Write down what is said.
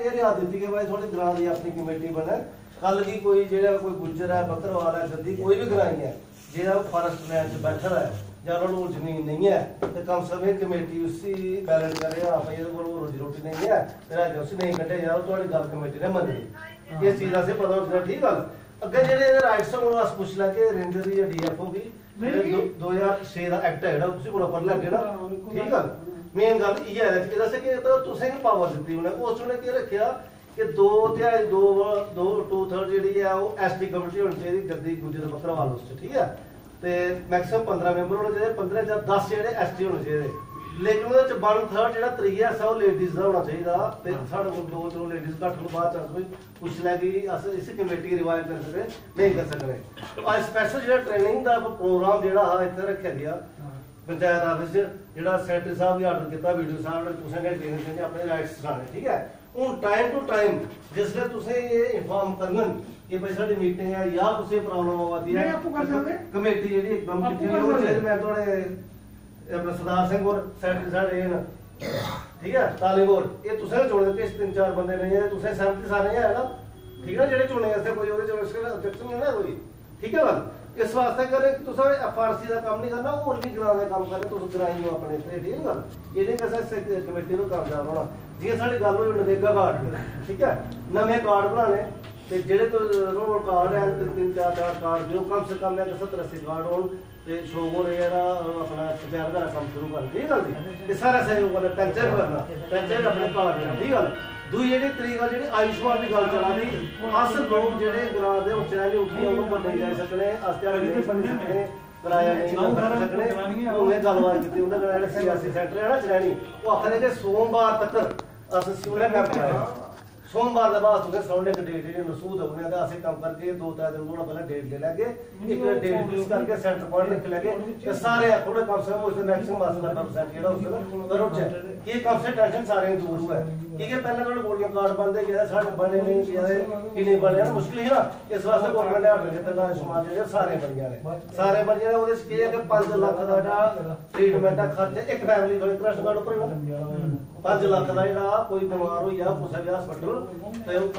ਇਹ ਰਿਆ ਦਿੱਤੀ ਕਿ ਭਾਈ ਤੁਹਾਡੇ ਗ੍ਰਾਂ ਦੀ ਆਪਣੀ ਕਮੇਟੀ ਬਣੇ। ਕੱਲ ਕੀ ਕੋਈ ਜਿਹੜਾ ਕੋਈ ਗੁੱਜਰ ਹੈ ਬੱਕਰਵਾਲ ਹੈ ਗੱਦੀ ਕੋਈ ਵੀ ਗ੍ਰਾਈ ਹੈ ਜਿਹੜਾ ਫਾਰੈਸਟ ਲੈਂਡ 'ਚ ਬੈਠਾ ਹੈ ਜਾਂ ਉਹਨਾਂ ਨੂੰ ਜ਼ਮੀਨ ਨਹੀਂ ਹੈ ਤੇ ਕਮ ਸੇ ਕਮ ਇਹ ਕਮੇਟੀ ਉਸੇ ਬੈਲੈਂਸ ਕਰੇ ਆ ਭਾਈ ਇਹਦੇ ਕੋਲ ਰੋਜੀ ਰੋਟੀ ਨਹੀਂ ਹੈ ਤੇਰਾ ਜੋ ਸੀ ਨਹੀਂ ਕੱਢੇ ਯਾਰ ਤੁਹਾਡੀ ਗੱਲ ਕਮੇਟੀ ਨੇ ਮੰਨੀ। ਇਸ ਚੀਜ਼ ਦਾ ਸੇ ਪਤਾ ਹੁੰਦਾ ਠੀਕ ਗੱਲ ਅੱਗੇ ਜਿਹੜੇ ਰਾਈਟਸ ਨੂੰ ਅਸ ਪੁੱਛ ਲੈ ਕੇ ਰੇਂਜਰ ਦੀ ਡੀਐਫਓ ਦੀ ਨਹੀਂ। 2006 ਦਾ ਐਕਟ ਹੈ ਜਿਹੜਾ ਤੁਸੀਂ ਕੋਲ ਪੜ ਲੱਗੇ ਨਾ ਠੀਕ ਆ। ਮੇਨ ਗੱਲ ਇਹ ਹੈ ਕਿ ਦੱਸੇ ਕਿ ਤਾਂ ਤੁਸੀਂ ਪਾਵਰ ਦਿੱਤੀ ਉਹਨੇ ਉਸ ਨੇ ਕੀ ਰੱਖਿਆ ਕਿ ਦੋ ਤਿਹਾਈ ਦੋ ਦੋ ਟੂ ਥਰਡ ਜਿਹੜੀ ਹੈ ਉਹ ਐਸਟੀ ਕਮੇਟੀ ਹੋਣੀ ਚਾਹੀਦੀ ਗੱਦੀ ਗੁਜਰ ਬੱਕਰਵਾਲ ਉਸ 'ਚ ਠੀਕ ਹੈ ਤੇ ਮੈਕਸਿਮਮ 15 ਮੈਂਬਰ ਹੋਣੇ ਚਾਹੀਦੇ 15 ਜਾਂ 10 ਜਿਹੜੇ ਐਸਟੀ ਹੋਣੇ ਚਾਹੀਦੇ। ਲੇਕਿਨ ਉਹਦੇ ਚ 1 ਥਰਡ ਜਿਹੜਾ ਤਰੀਆ ਉਹ ਲੇਡੀਜ਼ ਦਾ ਹੋਣਾ ਚਾਹੀਦਾ। ਤੇ ਸਾਡੇ ਕੋਲ ਦੋ ਦੋ ਲੇਡੀਜ਼ ਘੱਟ ਨੂੰ ਬਾਅਦ ਚ ਕੋਈ ਪੁੱਛ ਲੈ ਕਿ ਅਸ ਇਸ ਕਮੇਟੀ ਰਿਵਾਇਵ ਕਰ ਸਕਦੇ ਨਹੀਂ ਕਰ ਸਕਦੇ। ਅੱਜ ਸਪੈਸ਼ਲ ਜਿਹੜਾ ਟ੍ਰੇਨਿੰਗ ਦਾ ਪ੍ਰੋਗਰਾਮ ਜਿਹੜਾ ਆ ਇੱਥੇ ਰੱਖਿਆ ਗਿਆ ਪੰਚਾਇਤ ਆਫਿਸ 'ਚ ਜਿਹੜਾ ਸੈਕਟਰੀ ਸਾਹਿਬ ਨੇ ਆਰਡਰ ਕੀਤਾ ਵੀਡੀਓ ਸਾਹਿਬ ਨੇ ਤੁਸੀਂ ਨੇ ਦੇਣੇ ਚਾਹੀਦੇ ਆਪਣੇ ਰਾਈਟਸ ਸੁਣਾਣੇ ਠੀਕ ਹੈ ਹੁਣ ਟਾਈਮ ਟੂ ਟਾਈਮ ਜਿਸ ਵੇਲੇ ਤੁਸੀਂ ਇਹ ਇਨਫਾਰਮ ਕਰਨਨ ਕਿ ਭਾਈ ਸਾਡੀ ਮੀਟਿੰਗ ਹੈ ਜਾਂ ਤੁਸੀਂ ਪ੍ਰੋਬਲਮ ਆਵਾਦੀ ਹੈ। ਕਮੇਟੀ ਜਿਹੜੀ ਇੱਕਦਮ ਸਕਦੇ। ਹੈ ਮੈਂ ਤੁਹਾਡੇ ਆਪਣਾ ਸਰਦਾਰ ਸਿੰਘ ਹੋਰ ਸੈਕਟਰੀ ਸਾਹਿਬ ਇਹ ਨਾ ਠੀਕ ਹੈ ਤਾਲਿਬ ਹੋਰ ਇਹ ਤੁਸੀਂ ਚੁਣੇ ਤੇ ਤਿੰਨ ਚਾਰ ਬੰਦੇ ਨਹੀਂ ਹੈ ਤੁਸੀਂ ਸਹਿਮਤੀ ਸਾਰੇ ਹੈ ਨਾ ਠੀਕ ਹੈ ਜਿਹੜੇ ਚੁਣੇ ਐਸੇ ਕੋਈ ਉਹਦੇ ਚ ਆਬਜੈਕਸ਼ਨ ਨਹੀਂ ਨਾ ਕੋਈ ਠੀਕ ਹੈ ਗੱਲ ਇਸ ਵਾਸਤੇ ਕਰੇ ਕਿ ਤੁਸੀਂ ਐਫਆਰਸੀ ਦਾ ਕੰਮ ਨਹੀਂ ਕਰਨਾ ਹੋਰ ਵੀ ਗ੍ਰਾਂ ਦਾ ਕੰਮ ਕਰਨਾ ਤੁਸੀਂ ਗ੍ਰਾਈ ਨੂੰ ਆਪਣੇ ਤੇ ਠੀਕ ਹੈ ਗੱਲ ਇਹਦੇ ਕਸੇ ਕਮੇਟੀ ਨੂੰ ਕਾਮਯਾਬ ਹੋਣਾ ਜੇ ਸਾਡੀ ਗੱਲ ਹੋਈ ਨਰੇਗਾ ਕਾਰਡ ਦੀ, ਠੀਕ ਹੈ ਨਵੇਂ ਕਾਰਡ ਬਣਾਣੇ ਤੇ ਜਿਹੜੇ ਤੋਂ ਰੋਲ ਕਾਰਡ ਹੈ ਤਿੰਨ ਤਿੰਨ ਚਾਰ ਚਾਰ ਕਾਰਡ ਜੋ ਕਮ ਸੇ ਕਮ ਹੈ 70 80 ਕਾਰਡ ਹੋਣ ਤੇ ਸ਼ੋਗੋ ਨੇ ਜਿਹੜਾ ਅਹ, ਆਪਣਾ ਪੰਚਾਇਤ ਦਾ ਕੰਮ ਸ਼ੁਰੂ ਕਰ ਠੀਕ ਗੱਲ ਜੀ ਇਹ ਦੂਜੀ ਜਿਹੜੀ ਤਰੀਕ ਜਿਹੜੀ ਆਯੁਸ਼ਮਾਨ ਦੀ ਗੱਲ ਚੱਲਾ ਦੀ ਲੋਕ ਜਿਹੜੇ ਗ੍ਰਾਂ ਦੇ ਉੱਚਾ ਜੀ ਉੱਠੀ ਉਹਨੂੰ ਬੰਦੇ ਜਾ ਸਕਣੇ ਅਸਤਿਆ ਨਹੀਂ ਬਣ ਕਰਾਇਆ ਨਹੀਂ ਬਣ ਸਕਣੇ ਉਹਨੇ ਗੱਲਬਾਤ ਕੀਤੀ, ਉਹਨਾਂ ਦਾ ਜਿਹੜਾ ਸਿਆਸੀ ਸੈਂਟਰ ਹੈ ਨਾ ਚਰੈਣੀ ਉਹ ਆਖਦੇ ਕਿ ਸੋਮਵਾਰ ਤੱਕ ਅਸੀਂ ਸਿਉਣਾ ਕੰਮ ਕਰਾਇਆ ਸੋਮਵਾਰ ਦਾ ਬਾਅਦ ਤੁਸੀਂ ਸੌਂਡੇ ਦੀ ਡੇਟ ਜਿਹੜੀ ਨਸੂਦ ਹੋਣੇ ਦਾ ਅਸੀਂ ਕੰਮ ਕਰਕੇ ਦੋ ਤਿੰਨ ਦਿਨ ਥੋੜਾ ਪਹਿਲਾਂ ਡੇਟ ਲੈ ਲਾਂਗੇ। ਇੱਕ ਡੇਟ ਫਿਕਸ ਕਰਕੇ ਸੈਂਟਰ ਪੁਆਇੰਟ ਲਿਖ ਲਾਂਗੇ ਤੇ ਸਾਰੇ ਥੋੜੇ ਕੰਮ ਸੇ ਉਸ ਮੈਕਸਿਮਮ ਅਸਲ ਦਾ ਪਰਸੈਂਟ ਜਿਹੜਾ ਉਸ ਦਾ ਕਰੋ ਚੈੱਕ ਕੀ ਕੰਮ ਸੇ ਟੈਨਸ਼ਨ ਸਾਰੇ ਦੂਰ ਹੋਇਆ। ਠੀਕ ਹੈ ਪਹਿਲਾਂ ਕੋਲ ਗੋਲੀਆਂ ਕਾਰਡ ਬੰਦੇ ਗਿਆ ਸਾਡੇ ਬਣੇ ਨਹੀਂ ਜਿਹੜੇ ਕਿ ਨਹੀਂ ਬਣੇ ਨਾ ਮੁਸ਼ਕਿਲ ਹੈ ਨਾ। ਇਸ ਵਾਸਤੇ ਗਵਰਨਮੈਂਟ ਨੇ ਆਰਡਰ ਕੀਤਾ ਦਾ ਸਮਾਜ ਜਿਹੜੇ ਸਾਰੇ ਬਣੀਆਂ ਨੇ। ਸਾਰੇ ਬਣੀਆਂ ਨੇ ਉਹਦੇ ਚ ਕੀ ਹੈ ਕਿ 5 ਲੱਖ ਦਾ ਜਿਹੜਾ ਟ੍ਰੀਟਮੈਂਟ ਦਾ ਖਰਚਾ ਇੱਕ ਫੈਮਿਲੀ ਦਾ ਟਰਸਟ ਕਾਰਡ ਉੱਪਰ 5 ਲੱਖ ਦਾ ਜਿਹੜਾ ਕੋਈ ਬਿਮਾਰ ਹੋਈ ਆ ਕਿਸੇ ਦੇ ਹਸਪਤਾਲ ਤੇ ਉਹ